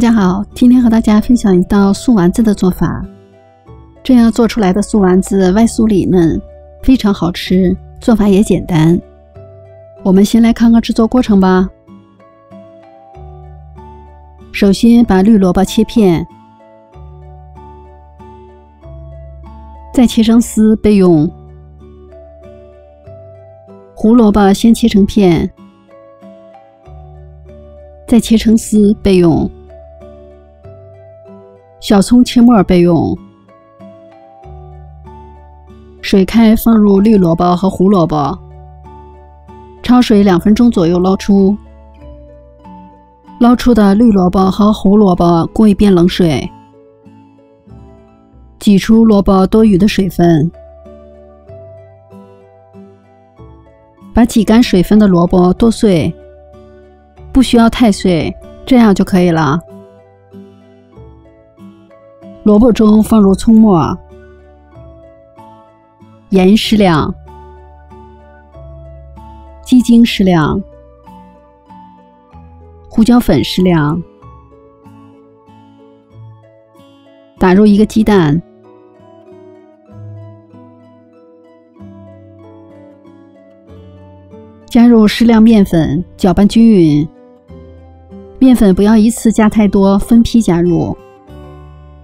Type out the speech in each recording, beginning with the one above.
大家好，今天和大家分享一道素丸子的做法。这样做出来的素丸子外酥里嫩，非常好吃，做法也简单。我们先来看看制作过程吧。首先把绿萝卜切片，再切成丝备用。胡萝卜先切成片，再切成丝备用。小葱切末备用。水开，放入绿萝卜和胡萝卜，焯水两分钟左右，捞出。捞出的绿萝卜和胡萝卜过一遍冷水，挤出萝卜多余的水分。把挤干水分的萝卜剁碎，不需要太碎，这样就可以了。萝卜中放入葱末、盐适量、鸡精适量、胡椒粉适量，打入一个鸡蛋。加入适量面粉，搅拌均匀。面粉不要一次加太多，分批加入，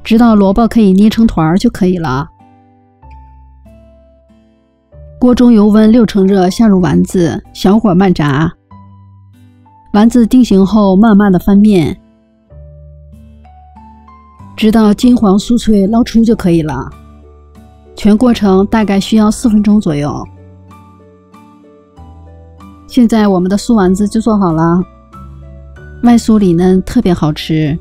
直到萝卜可以捏成团儿就可以了。锅中油温六成热，下入丸子，小火慢炸。丸子定型后，慢慢的翻面，直到金黄酥脆，捞出就可以了。全过程大概需要四分钟左右。现在我们的酥丸子就做好了，外酥里嫩，特别好吃，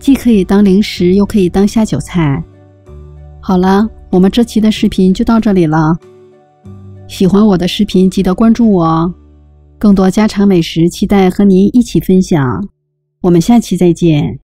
既可以当零食，又可以当下酒菜。好了，我们这期的视频就到这里了。喜欢我的视频，记得关注我哦，更多家常美食，期待和您一起分享。我们下期再见。